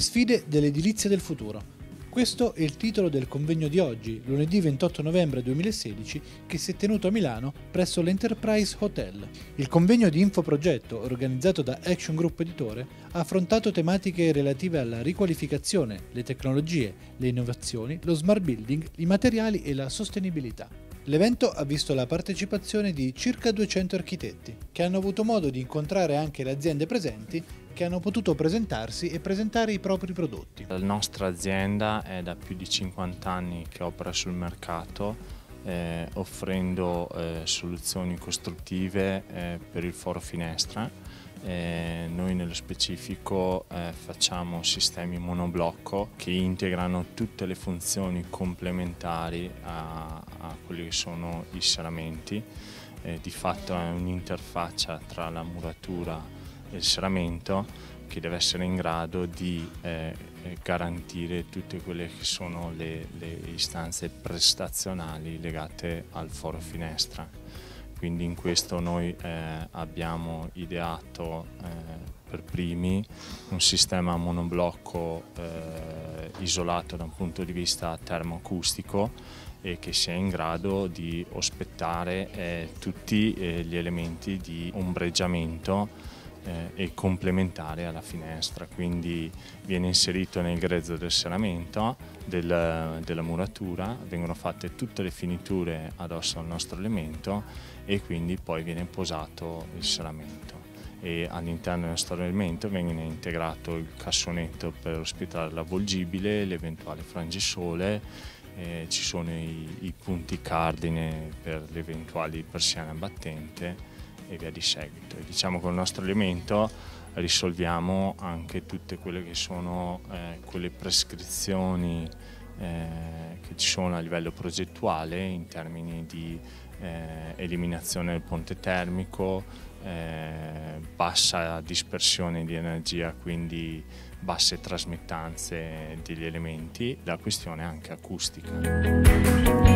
sfide dell'edilizia del futuro. Questo è il titolo del convegno di oggi, lunedì 28 novembre 2016, che si è tenuto a Milano presso l'Enterprise Hotel. Il convegno di Infoprogetto, organizzato da Action Group Editore, ha affrontato tematiche relative alla riqualificazione, le tecnologie, le innovazioni, lo smart building, i materiali e la sostenibilità. L'evento ha visto la partecipazione di circa 200 architetti, che hanno avuto modo di incontrare anche le aziende presenti che hanno potuto presentarsi e presentare i propri prodotti. La nostra azienda è da più di 50 anni che opera sul mercato eh, offrendo eh, soluzioni costruttive eh, per il foro finestra eh, noi nello specifico eh, facciamo sistemi monoblocco che integrano tutte le funzioni complementari a, a quelli che sono i serramenti. Eh, di fatto è un'interfaccia tra la muratura il serramento che deve essere in grado di eh, garantire tutte quelle che sono le, le istanze prestazionali legate al foro finestra. Quindi in questo noi eh, abbiamo ideato eh, per primi un sistema monoblocco eh, isolato da un punto di vista termoacustico e che sia in grado di ospettare eh, tutti eh, gli elementi di ombreggiamento eh, e complementare alla finestra, quindi viene inserito nel grezzo del serramento del, della muratura, vengono fatte tutte le finiture addosso al nostro elemento e quindi poi viene posato il serramento e all'interno del nostro elemento viene integrato il cassonetto per ospitare l'avvolgibile, l'eventuale frangisole, eh, ci sono i, i punti cardine per le eventuali persiane a battente e via di seguito. E diciamo che con il nostro elemento risolviamo anche tutte quelle che sono eh, quelle prescrizioni eh, che ci sono a livello progettuale in termini di eh, eliminazione del ponte termico, eh, bassa dispersione di energia, quindi basse trasmettanze degli elementi, la questione anche acustica.